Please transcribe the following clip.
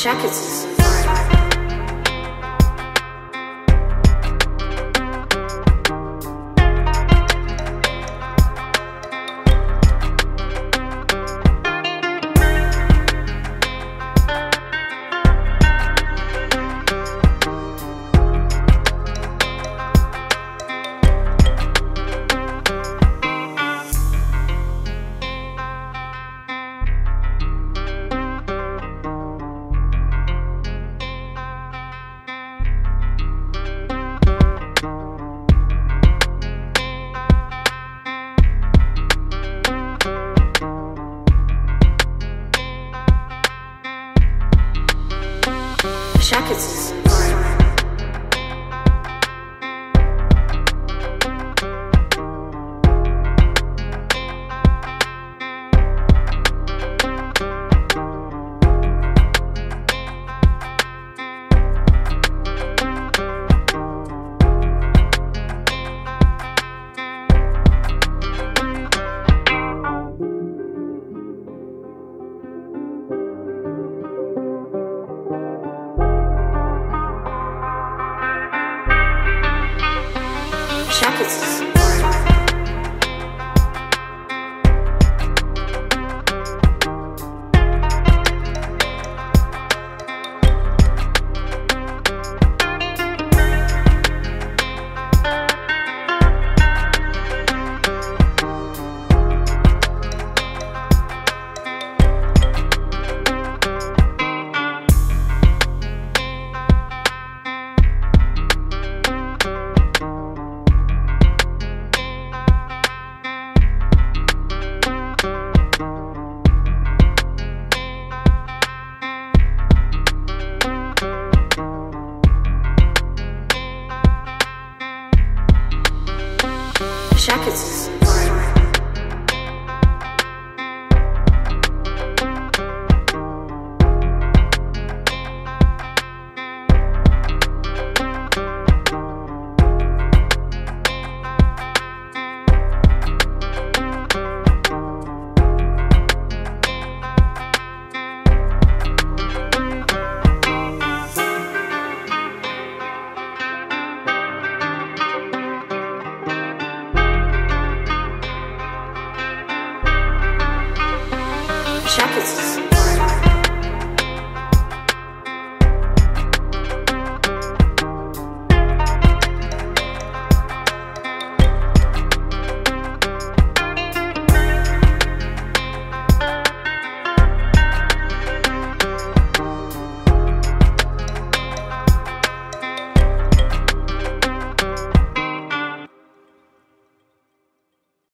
Shackles. Shackles. Shackles. Shackles. practices.